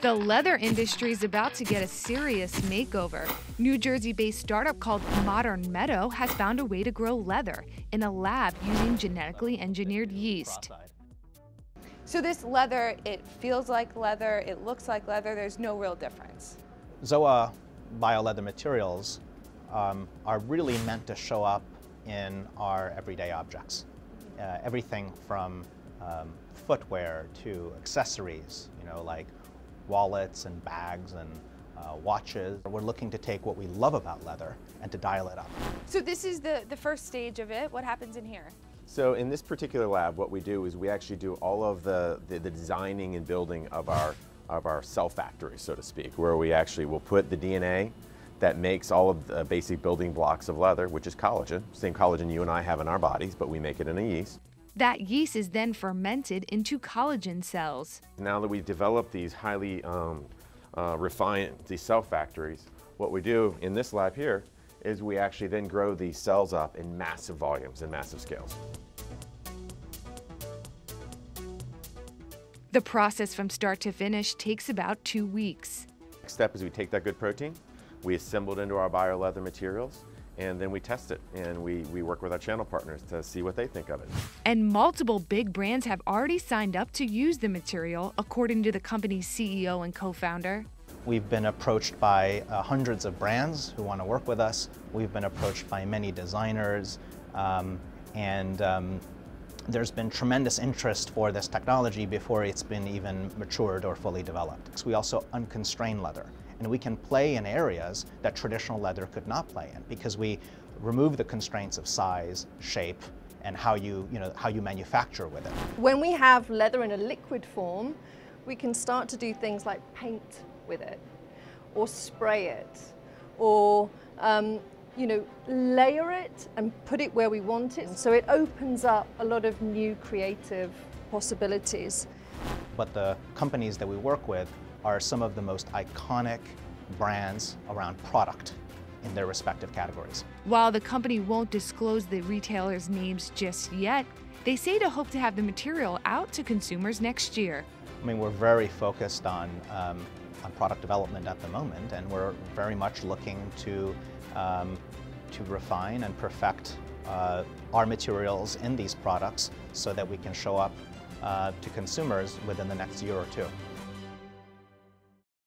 The leather industry is about to get a serious makeover. New Jersey based startup called Modern Meadow has found a way to grow leather in a lab using genetically engineered yeast. So this leather, it feels like leather, it looks like leather, there's no real difference. Zoa bioleather materials um, are really meant to show up in our everyday objects. Uh, everything from um, footwear to accessories, you know, like wallets and bags and uh, watches. We're looking to take what we love about leather and to dial it up. So this is the, the first stage of it. What happens in here? So in this particular lab, what we do is we actually do all of the, the, the designing and building of our, of our cell factory, so to speak, where we actually will put the DNA that makes all of the basic building blocks of leather, which is collagen, same collagen you and I have in our bodies, but we make it in a yeast. That yeast is then fermented into collagen cells. Now that we've developed these highly um, uh, refined, these cell factories, what we do in this lab here is we actually then grow these cells up in massive volumes and massive scales. The process from start to finish takes about two weeks. Next step is we take that good protein, we assemble it into our bio-leather materials, and then we test it and we, we work with our channel partners to see what they think of it. And multiple big brands have already signed up to use the material, according to the company's CEO and co-founder. We've been approached by uh, hundreds of brands who want to work with us. We've been approached by many designers, um, and um, there's been tremendous interest for this technology before it's been even matured or fully developed. we also unconstrain leather and we can play in areas that traditional leather could not play in because we remove the constraints of size, shape, and how you, you, know, how you manufacture with it. When we have leather in a liquid form, we can start to do things like paint with it, or spray it, or um, you know, layer it and put it where we want it. So it opens up a lot of new creative possibilities. But the companies that we work with are some of the most iconic brands around product in their respective categories. While the company won't disclose the retailers' names just yet, they say to hope to have the material out to consumers next year. I mean, we're very focused on, um, on product development at the moment, and we're very much looking to, um, to refine and perfect uh, our materials in these products so that we can show up uh, to consumers within the next year or two.